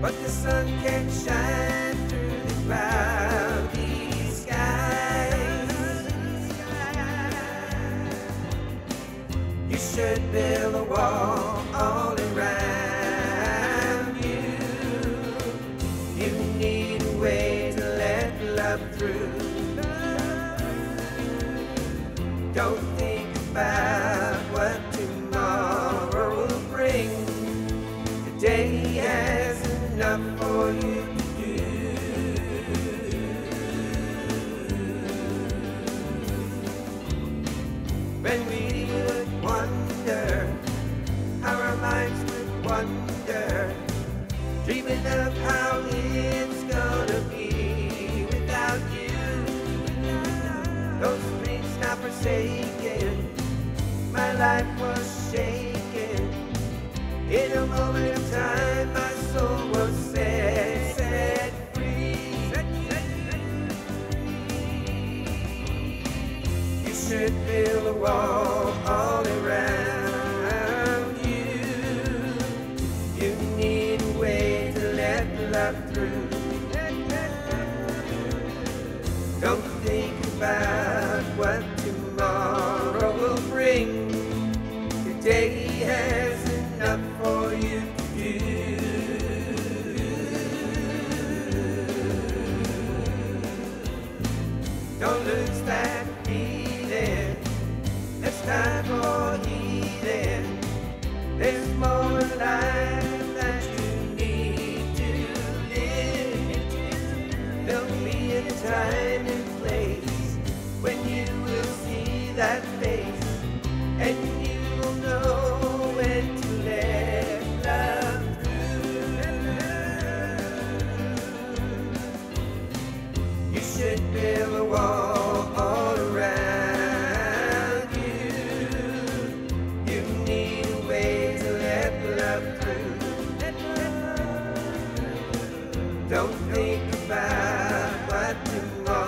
But the sun can shine through the cloudy skies. You should build a wall all around you. You need a way to let love through. Don't When we would wonder, our minds would wonder, dreaming of how it's gonna be without you. Those now forsaken, my life was shaken. In a moment of time, should build a wall all around you. You need a way to let love through. Don't think about what tomorrow will bring. Today has enough for you to do. Don't lose that feeling. Time for healing. There's more life that you need to live. There'll be a time and place when you will see that face, and you will know when to let love through. You should build a wall don't think about what tomorrow.